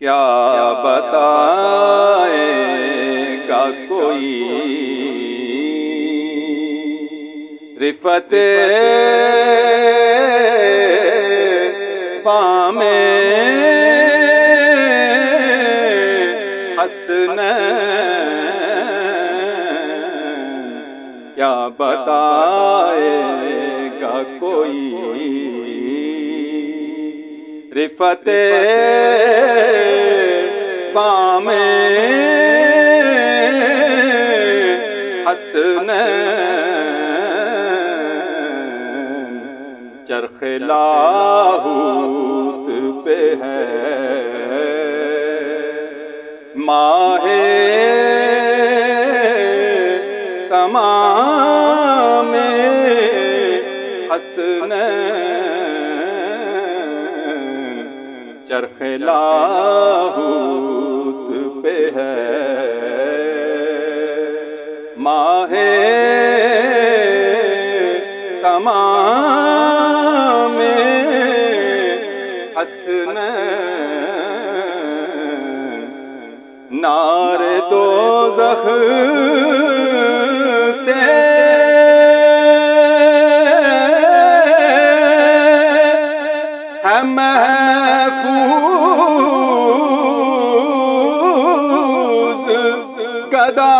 کیا بتائے گا کوئی؟ رفت پام حسن کیا بتائے گا کوئی؟ رفت پام حسن چرخ لاہوت پہ ہے۔ ماہ تمام حسن چرخ لاہوت پہ ہے۔ ماہ تمام حسن نار دو زخ سے ہم گدا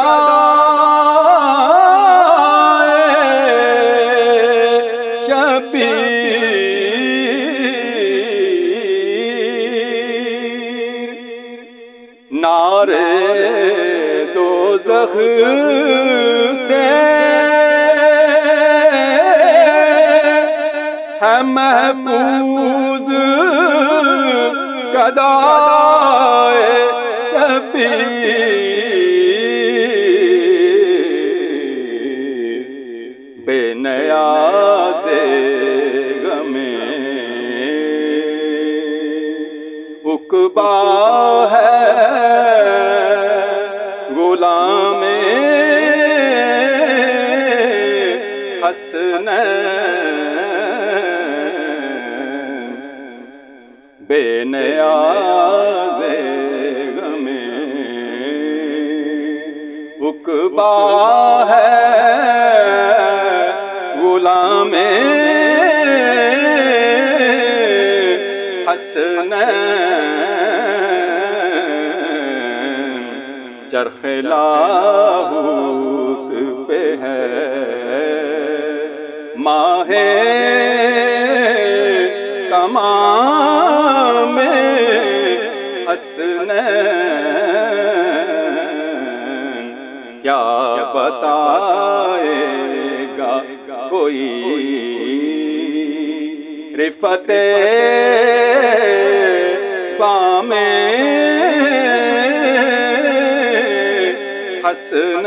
نارے دو زخ سے ہے محفوظ گدا اقبا ہے۔ غلام حسن بے نیاز غم اقبا ہے۔ حسن چرخ لاہوت پہ ہے ماہ تمام حسن کیا بتائے گا کوئی رفت بام حسن